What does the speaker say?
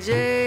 Jay.